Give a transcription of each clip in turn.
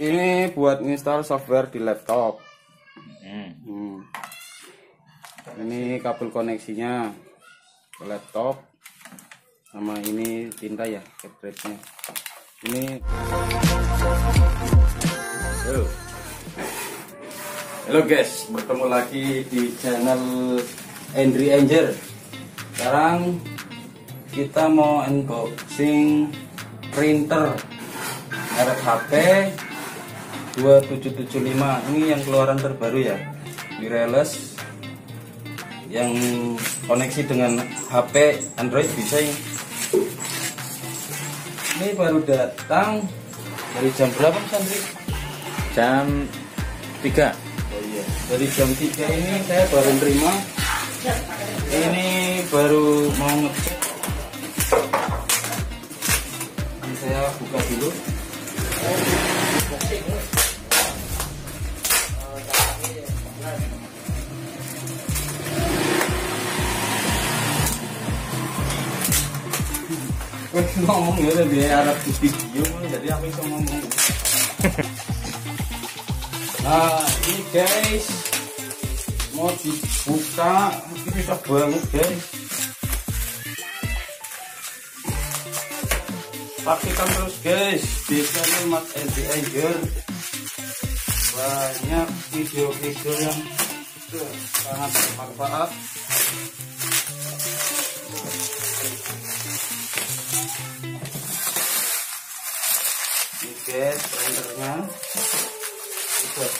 ini buat install software di laptop Hmm. Hmm. Ini kabel koneksinya ke laptop sama ini tinta ya cartridge-nya. Ini Halo. Halo guys, bertemu lagi di channel Andri Angel. Sekarang kita mau unboxing printer merek HP 2775 ini yang keluaran terbaru ya. Wireless yang koneksi dengan HP Android bisa ini. Ini baru datang. Dari jam berapa Mas Andri? Jam 3 Oh iya dari jam 3 ini saya baru terima ini baru mau ngecek. Ini saya buka dulu ngomong ya udah biaya Arab di video jadi aku bisa ngomong. nah ini guys mau dibuka ini bisa banget guys. Pastikan terus guys di channel Mas Andy Anger banyak video-video yang uh, sangat bermanfaat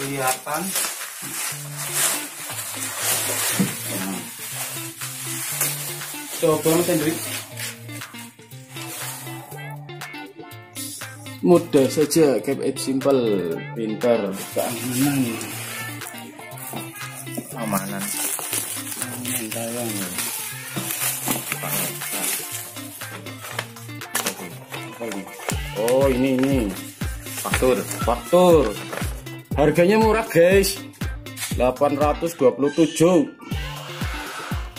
kelihatan. Nah. coba mas Hendrik. Mudah saja keep it simple. Pintar keamanan amanan aman tayang Apa ini? oh ini ini. Faktur. Faktur harganya murah guys. 827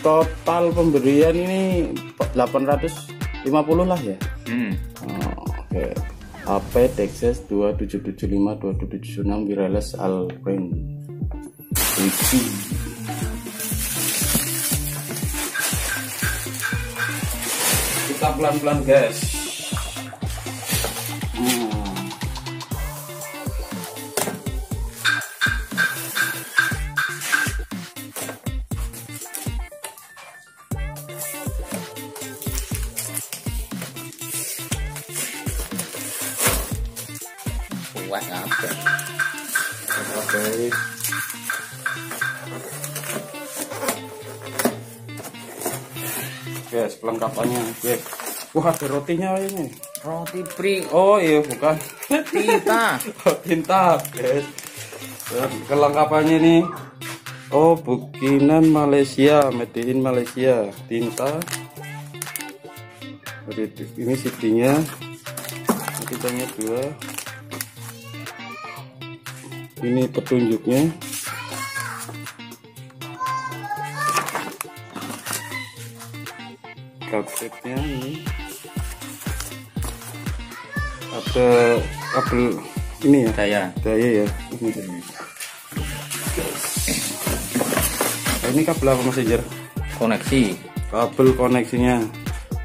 total pemberian ini 850 lah ya. Hmm. Oh, oke. HP Texas 2775 2776 wireless Alpine Wiki kita pelan-pelan guys kuat apa Oke. Guys, pelengkapannya, guys. Wah, ada rotinya ini. roti pri Oh iya, bukan. tinta Tinta, guys. Dan kelengkapannya ini. Oh, bukinan Malaysia, made in Malaysia. Tinta. Ini CD-nya. Tintanya dua. Ini petunjuknya. Kabelnya ini. Ada kabel ini ya? Daya. Daya ya? Ini Nah, ini kabel apa mas koneksi. Kabel koneksinya.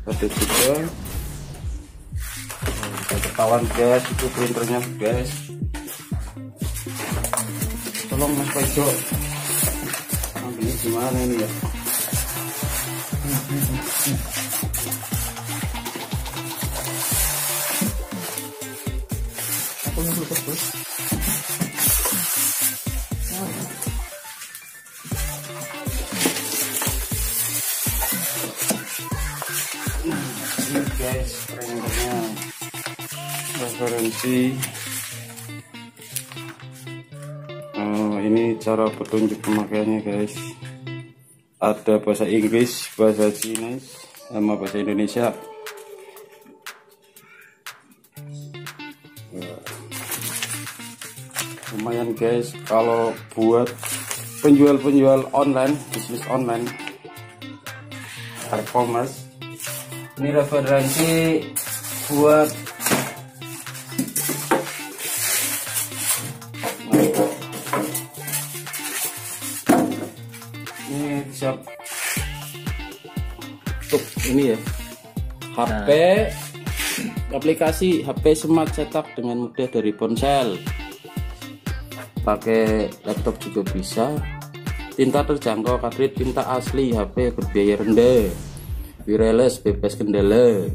Ada juga. Ketahuan guys itu printernya guys tolong mas Paijo ambilnya gimana ini ya? Aku yang lupa bos guys printernya referensi ini cara petunjuk pemakaiannya guys. Ada bahasa Inggris bahasa Chinese sama bahasa Indonesia. Lumayan guys. Kalau buat penjual-penjual online bisnis online e-commerce ini referensi buat HP aplikasi HP smart cetak dengan mudah dari ponsel. Pakai laptop juga bisa. Tinta terjangkau cartridge tinta asli HP berbiaya rendah. Wireless bebas kendala.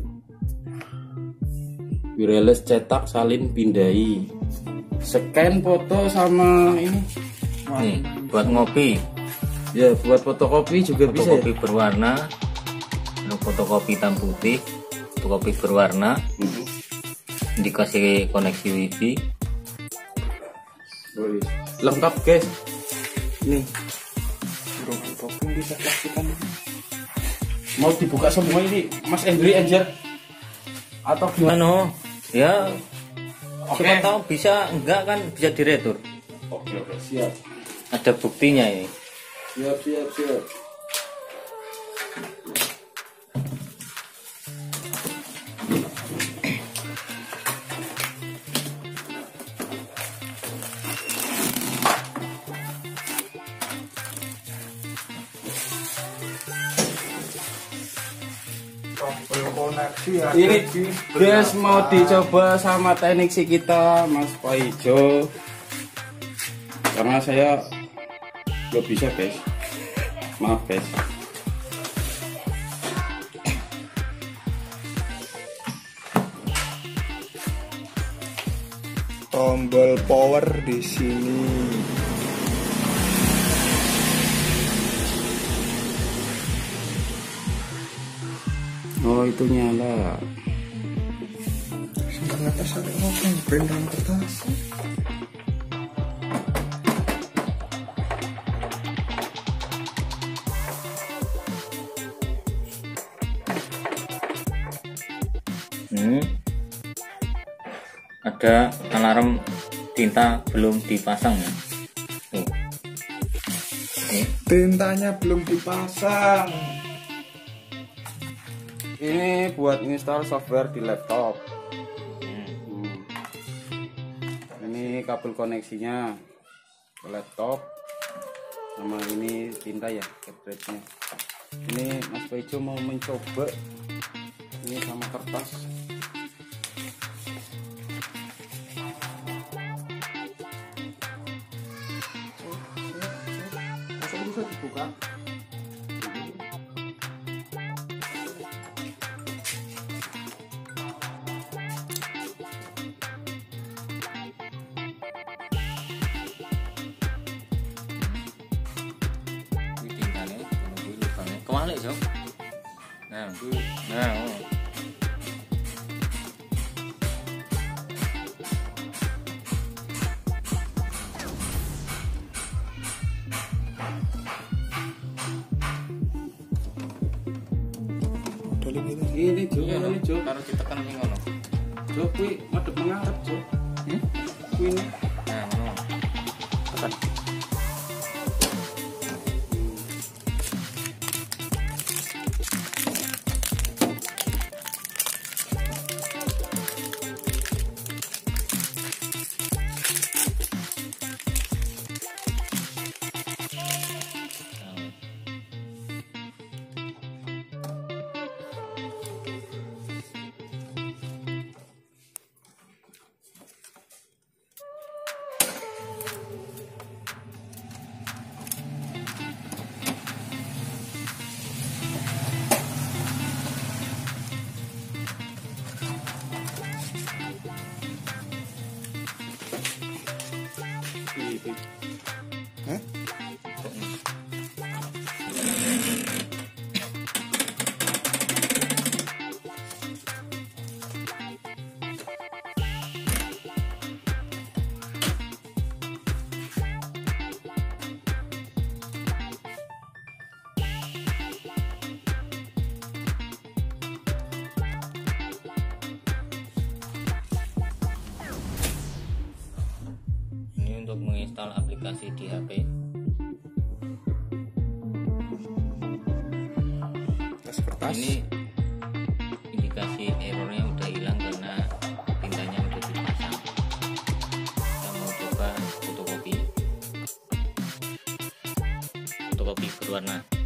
Wireless cetak salin pindai scan foto sama ini. Nih buat ngopi. Ya buat fotokopi juga bisa. Ya? fotokopi berwarna. Fotokopi hitam putih fotokopi berwarna Mhm. dikasih koneksi wifi Boleh. lengkap guys nih bisa mau dibuka semua ini Mas Andri Anjar atau gimana Ano? Ya, Oke. siapa tahu bisa enggak kan bisa diretur. oke oke siap Ada buktinya ini. siap siap siap ini guys mau dicoba sama teknik si kita Mas Paijo. Karena saya belum bisa guys. Maaf guys. Tombol power di sini oh itu nyala Sumber atas ada apa print dalam kertas Hmm. Ada alarm tinta belum dipasang ya. Tintanya belum dipasang ini buat install software di laptop. Hmm. ini kabel koneksinya ke laptop. Sama ini tinta ya cartridge-nya ini Mas Bejo mau mencoba ini sama kertas. Masuk bisa dibuka lebih lagi ini Jo Iya, ini Jo Taruh ditekan ning ngono. Jo kui madep mengarep Jo Hmm? ね。Aplikasi di HP. kertas Ini indikasi errornya udah hilang karena tintanya udah dipasang. Kita mau coba fotokopi. Fotokopi berwarna.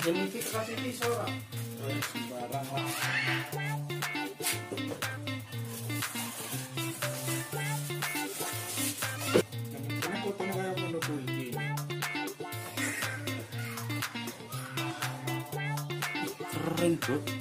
Unifikasi ini seorang. Barang lah. Keren, Bro.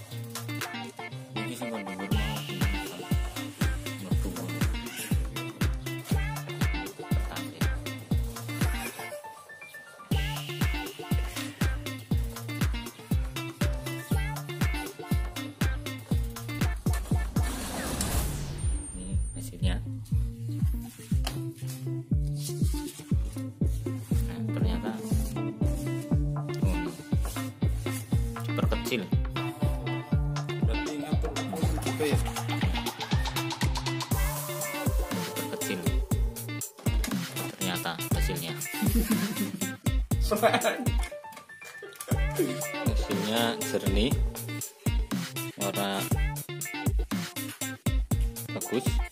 hasilnya hasilnya jernih warna bagus.